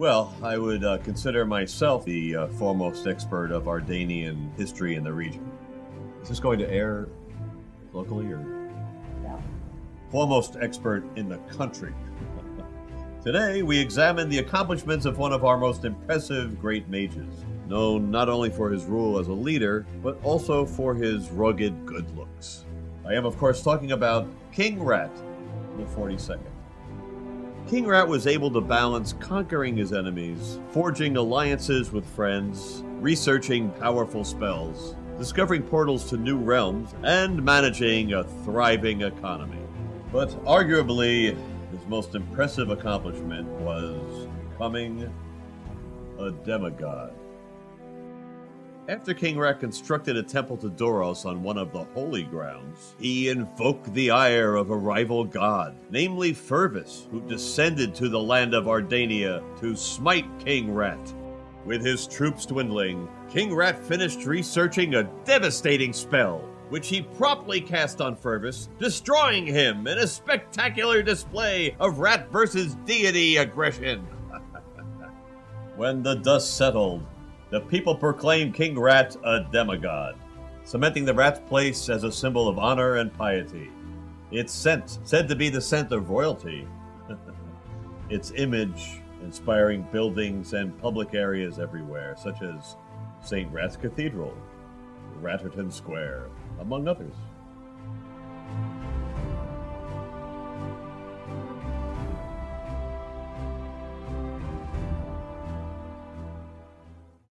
Well, I would uh, consider myself the uh, foremost expert of Ardanian history in the region. Is this going to air locally or? No. Foremost expert in the country. Today, we examine the accomplishments of one of our most impressive great mages, known not only for his rule as a leader, but also for his rugged good looks. I am, of course, talking about King Rat, the 42nd. King Rat was able to balance conquering his enemies, forging alliances with friends, researching powerful spells, discovering portals to new realms, and managing a thriving economy. But arguably, his most impressive accomplishment was becoming a demigod. After King Rat constructed a temple to Dauros on one of the holy grounds, he invoked the ire of a rival god, namely Fervus, who descended to the land of Ardania to smite King Rat. With his troops dwindling, King Rat finished researching a devastating spell, which he promptly cast on Fervus, destroying him in a spectacular display of rat versus deity aggression. when the dust settled, the people proclaimed King Rat a demigod, cementing the rat's place as a symbol of honor and piety. Its scent, said to be the scent of royalty, its image inspiring buildings and public areas everywhere, such as St. Rat's Cathedral, Ratterton Square, among others.